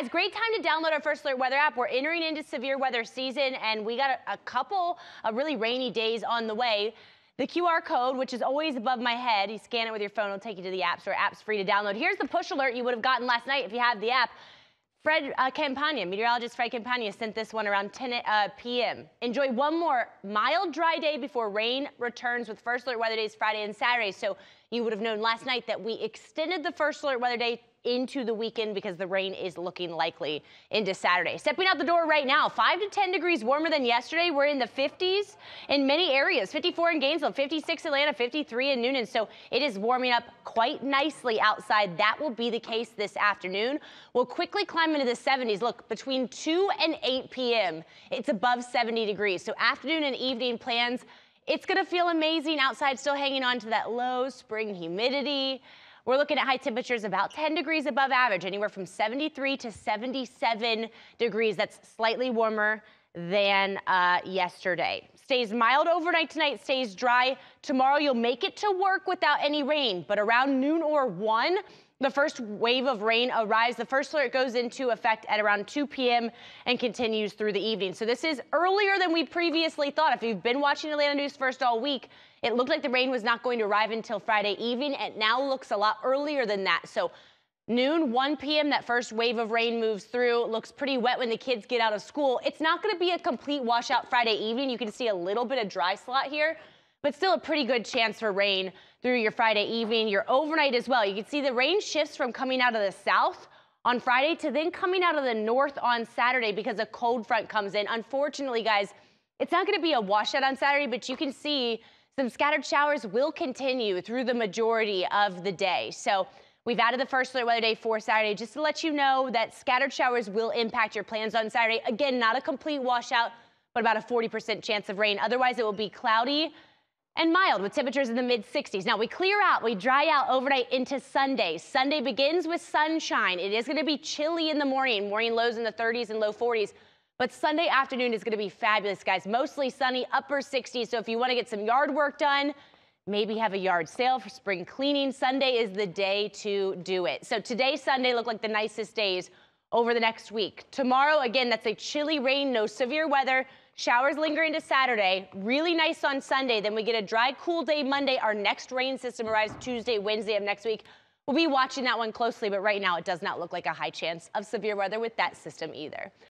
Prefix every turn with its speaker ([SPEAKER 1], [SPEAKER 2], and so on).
[SPEAKER 1] guys, great time to download our First Alert Weather app. We're entering into severe weather season, and we got a, a couple of really rainy days on the way. The QR code, which is always above my head, you scan it with your phone, it'll take you to the app store. App's free to download. Here's the push alert you would have gotten last night if you had the app. Fred uh, Campagna, meteorologist Fred Campagna sent this one around 10 uh, p.m. Enjoy one more mild, dry day before rain returns with First Alert Weather Days Friday and Saturday. So you would have known last night that we extended the First Alert Weather Day into the weekend because the rain is looking likely into Saturday. Stepping out the door right now, 5 to 10 degrees warmer than yesterday. We're in the 50s in many areas. 54 in Gainesville, 56 Atlanta, 53 in Newnan. So it is warming up quite nicely outside. That will be the case this afternoon. We'll quickly climb into the 70s. Look, between 2 and 8 p.m., it's above 70 degrees. So afternoon and evening plans, it's going to feel amazing outside, still hanging on to that low spring humidity. We're looking at high temperatures about 10 degrees above average, anywhere from 73 to 77 degrees. That's slightly warmer than uh, yesterday. Stays mild overnight tonight, stays dry. Tomorrow you'll make it to work without any rain, but around noon or 1, the first wave of rain arrives. The first alert goes into effect at around 2 p.m. and continues through the evening. So this is earlier than we previously thought. If you've been watching Atlanta News First all week, it looked like the rain was not going to arrive until Friday evening. It now looks a lot earlier than that. So noon, 1 p.m., that first wave of rain moves through. Looks pretty wet when the kids get out of school. It's not going to be a complete washout Friday evening. You can see a little bit of dry slot here but still a pretty good chance for rain through your Friday evening, your overnight as well. You can see the rain shifts from coming out of the south on Friday to then coming out of the north on Saturday because a cold front comes in. Unfortunately, guys, it's not going to be a washout on Saturday, but you can see some scattered showers will continue through the majority of the day. So we've added the first alert weather day for Saturday just to let you know that scattered showers will impact your plans on Saturday. Again, not a complete washout, but about a 40% chance of rain. Otherwise, it will be cloudy and mild with temperatures in the mid 60s. Now we clear out, we dry out overnight into Sunday. Sunday begins with sunshine. It is going to be chilly in the morning, morning lows in the 30s and low 40s. But Sunday afternoon is going to be fabulous, guys. Mostly sunny, upper 60s. So if you want to get some yard work done, maybe have a yard sale for spring cleaning, Sunday is the day to do it. So today, Sunday, look like the nicest days over the next week. Tomorrow, again, that's a chilly rain, no severe weather. Showers linger into Saturday. Really nice on Sunday. Then we get a dry, cool day Monday. Our next rain system arrives Tuesday, Wednesday of next week. We'll be watching that one closely, but right now it does not look like a high chance of severe weather with that system either.